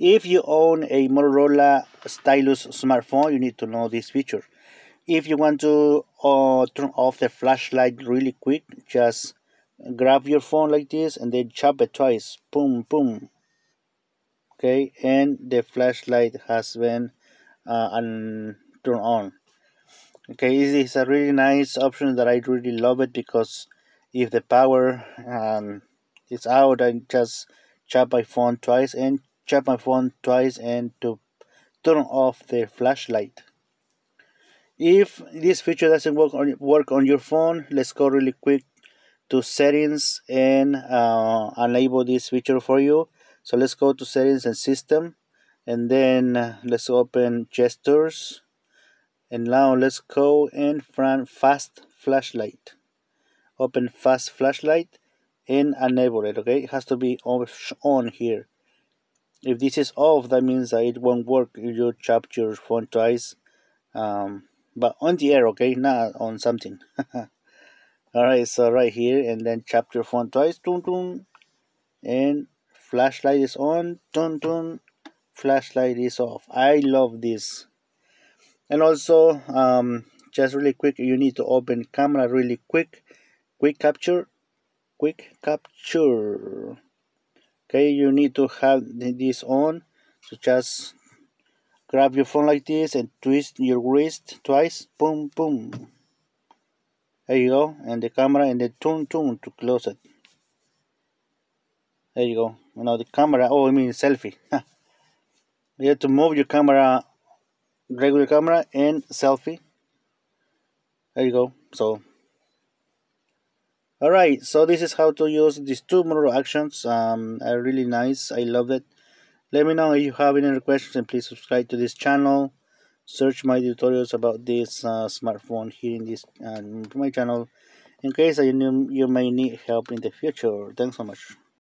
if you own a Motorola stylus smartphone you need to know this feature. If you want to uh, turn off the flashlight really quick just grab your phone like this and then chop it twice. Boom boom. Okay and the flashlight has been uh, turned on. Okay is a really nice option that I really love it because if the power um, is out I just chop my phone twice and chop my phone twice and to turn off the flashlight. If this feature doesn't work on work on your phone let's go really quick to settings and uh, enable this feature for you. So let's go to settings and system and then uh, let's open gestures. And now let's go and find fast flashlight. Open fast flashlight and enable it okay? It has to be on here if this is off that means that it won't work if you chop your phone twice. Um, but on the air okay? Not on something. Alright so right here and then chop your phone twice. Dun, dun, and flashlight is on. Dun, dun, flashlight is off. I love this. And also um, just really quick you need to open camera really quick. Quick capture. Quick capture okay you need to have this on so just grab your phone like this and twist your wrist twice boom boom. There you go and the camera and the tune tune to close it. There you go. Now the camera oh I mean selfie. You have to move your camera regular camera and selfie. There you go so Alright, so this is how to use these two Moto actions. Um, are really nice. I love it. Let me know if you have any questions and please subscribe to this channel. Search my tutorials about this uh, smartphone here in this uh, my channel in case you, you may need help in the future. Thanks so much.